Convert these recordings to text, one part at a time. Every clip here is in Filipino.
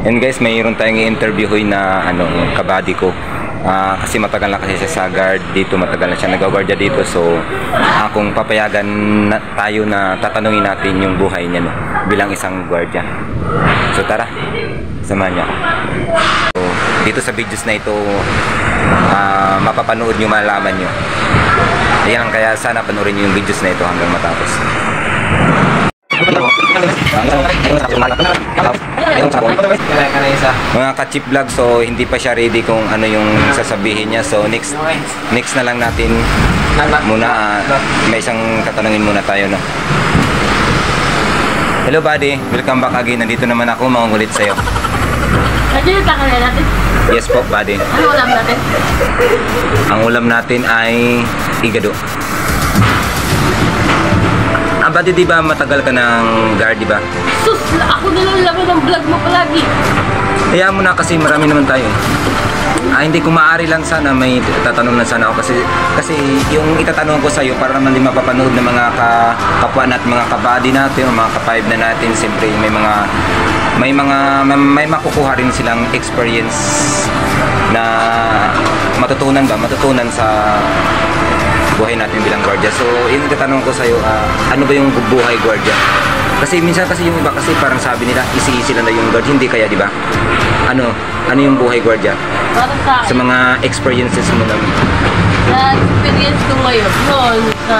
And guys, mayroon tayong i-interviewin na ano, kabady ko. Ah, kasi matagal na kasi siya sa guard dito, matagal na siya nag-guardia dito. So, ah, kung papayagan na, tayo na tatanungin natin yung buhay niya no, bilang isang guardia. So tara, samahan niyo ako. So, dito sa videos na ito, ah, mapapanood niyo, malalaman niyo. Ayan, kaya sana panoorin niyo yung videos na ito hanggang matapos. Mga ka-chip vlog, so hindi pa siya ready kung ano yung sasabihin niya. So next next na lang natin muna ah, may isang katanungin muna tayo no. Hello buddy, welcome back again. Nandito naman ako, mangungulit sa'yo. Nandiyan yung takalya natin. Yes po, buddy. Ano ulam natin? Ang ulam natin ay igado. Ah, buddy, di ba matagal ka ng guard, di ba? Sus! Ako nilalaman ng vlog mo palagi. Hayaan mo na kasi marami naman tayo. eh. Ah, hindi kung maaari lang sana may tatanong lang sana ako kasi kasi yung itatanong ko sa iyo para naman din mapapanood ng mga ka, kapwa natin, mga kabady natin o mga ka-five na natin, siyempre may mga may mga may, may makukuha rin silang experience na matutunan ba, matutunan sa buhay natin bilang guardia. So, yung tatanong ko sa iyo, ano ba yung buhay guardia? Kasi minsan kasi yung iba kasi parang sabi nila easy-easy lang na yung guard, hindi kaya, di ba? Ano, ano yung buhay guardia? Para sa mga experiences mo na na-experience ko ngayon noon sa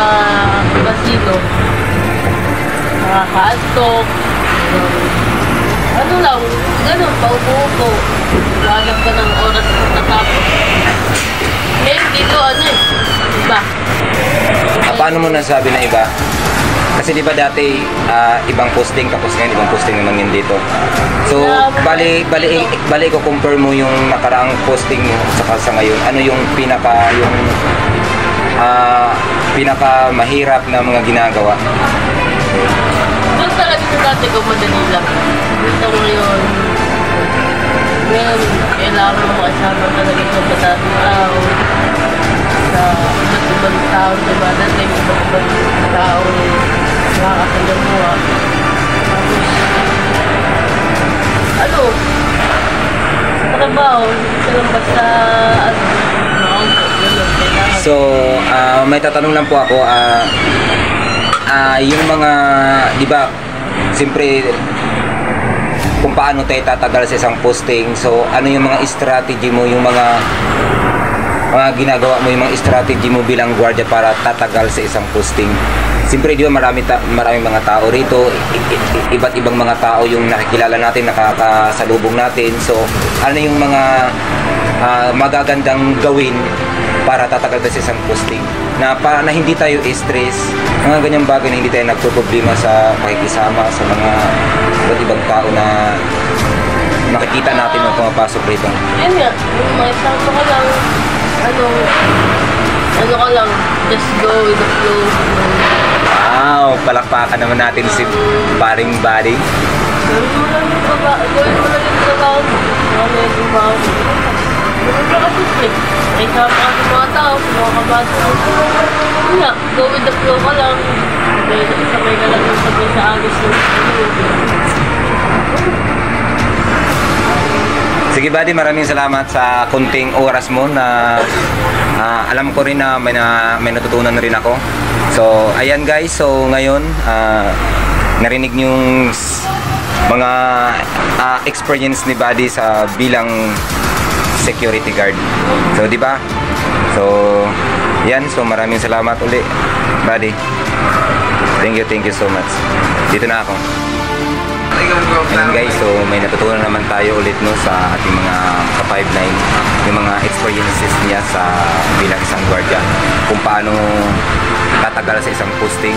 Basido. Nakaka-altok. Ano lang, ganun, paupo-upo. Lagap ka ng oras na natapos. Ngayon dito, ano eh, iba. Ah, paano mo nasabi na iba? Kasi di ba dati ah, ibang posting tapos ngayon ibang posting naman yun dito. So, bali bali bali ko compare mo yung nakaraang posting mo saka sa ngayon. Ano yung pinaka yung ah, pinaka mahirap na mga ginagawa? Doon talaga sa dati ko, madali lang. Dito ngayon, ngayon, kailangan mo makasama talaga sa madami tao. Sa iba't ibang tao? Dati, iba't ibang tao nakakasalamuha. Tapos, ano, trabaho, hindi basta. So, ah, may tatanong lang po ako ah ah, yung mga, di ba, siyempre, kung paano tayo tatagal sa isang posting. So, ano yung mga strategy mo, yung mga mga ginagawa mo, yung mga strategy mo bilang gwardiya para tatagal sa isang posting. Siyempre, di ba, marami, ta- maraming mga tao rito, iba't ibang mga tao yung nakikilala natin, nakakasalubong natin. So, ano yung mga ah, magagandang gawin para tatagal sa isang posting na para na hindi tayo stress mga ganyang bagay na hindi tayo nagproblema sa pakikisama sa mga iba't ibang tao na nakikita natin nung pumapasok rito. Yun nga, yung mga isama ka lang, ano, ano ka lang, just go with the flow. Wow! Palakpakan naman natin si paring body. Gawin mo lang yung baba, gawin mo lang yung trabaho mo. Ano yung trabaho mo? Kasi eh. May sama ka sa mga tao, sa mga kabato. Nga, go with the flow ka lang. Sabay, ka lang yung sabay sa agos ng ano. Sige buddy, maraming salamat sa kunting oras mo na ah, alam ko rin na may, na may natutunan na rin ako. So, ayan guys. So, ngayon, ah, narinig yung mga ah, experience ni Buddy sa bilang security guard. So, di ba? So, yan. So, maraming salamat uli, Buddy. Thank you, thank you so much. Dito na ako. Ayun guys, so may natutunan naman tayo ulit no sa ating mga ka-59 yung mga experiences niya sa bilang isang guardia kung paano tatagal sa isang posting